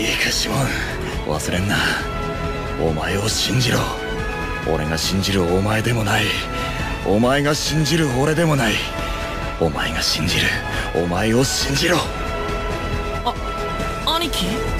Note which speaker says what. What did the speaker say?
Speaker 1: いいかシモン。忘れんな。お前を信じろ。俺が信じるお前でもない。お前が信じる俺でもない。お前が信じる。お前を信じろ。
Speaker 2: あ兄貴？